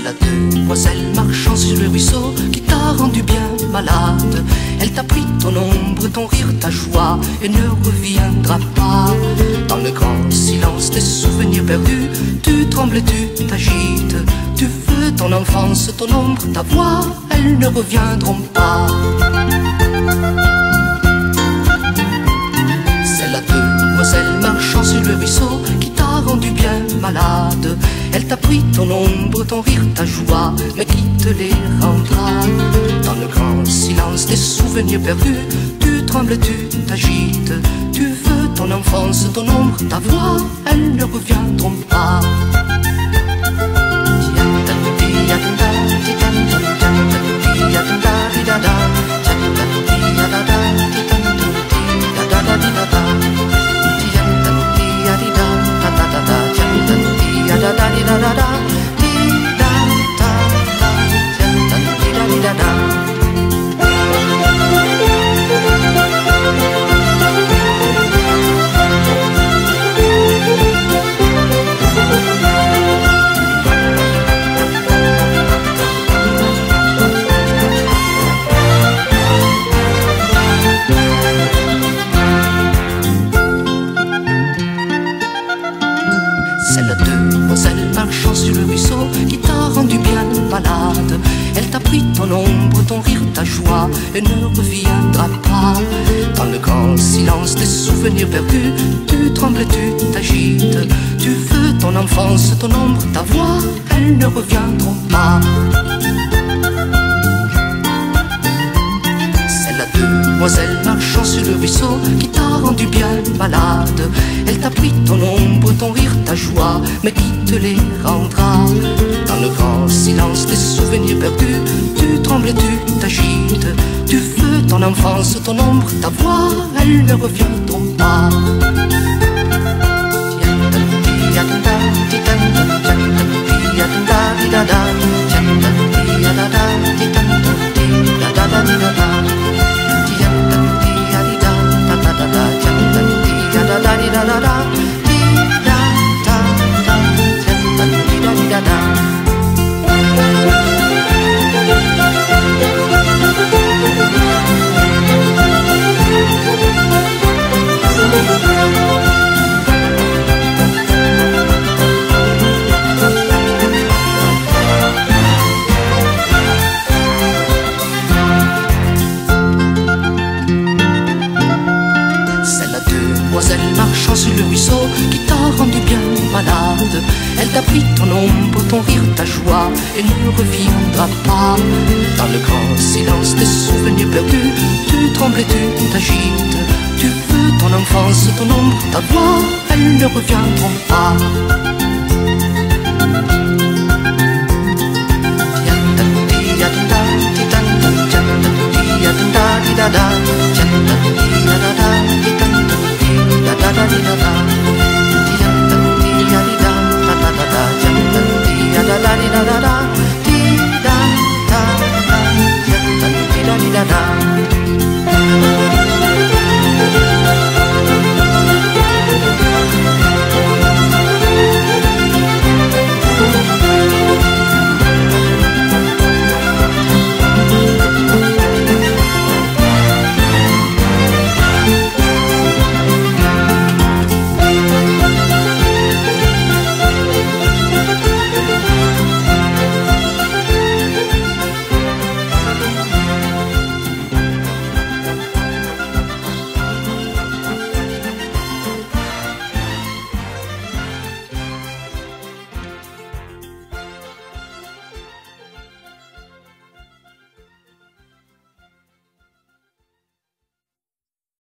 Elle a deux demoiselles marchant sur le ruisseau qui t'a rendu bien malade. Elle t'a pris ton ombre, ton rire, ta joie et ne reviendra pas. Dans le grand silence des souvenirs perdus, tu trembles, tu t'agites. Tu veux ton enfance, ton ombre, ta voix, elles ne reviendront pas. C'est la demoiselle marchant sur le ruisseau qui t'a rendu bien malade. Elle t'a pris ton ombre, ton rire, ta joie, mais qui te les rendra? Dans le grand silence des souvenirs perdus, tu trembles, tu t'agites. Tu veux ton enfance, ton ombre, ta voix, elles ne reviendront pas? C'est pris ton ombre, ton rire, ta joie et ne reviendra pas. Dans le grand silence des souvenirs perdus, tu trembles, tu t'agites. Tu veux ton enfance, ton ombre, ta voix, elles ne reviendront pas. C'est la demoiselle marchant sur le ruisseau qui t'a rendu bien malade. Elle t'a pris ton ombre, ton rire, ta joie, mais qui te les rendra? Dans le grand silence des souvenirs perdus, tu trembles, tu t'agites. Tu veux ton enfance, ton ombre, ta voix, elles ne reviendront pas. C'est Elle t'a pris ton ombre, ton rire, ta joie et ne reviendra pas. Dans le grand silence des souvenirs perdus, tu trembles et tu t'agites. Tu veux ton enfance, ton ombre, ta voix, elles ne reviendront pas.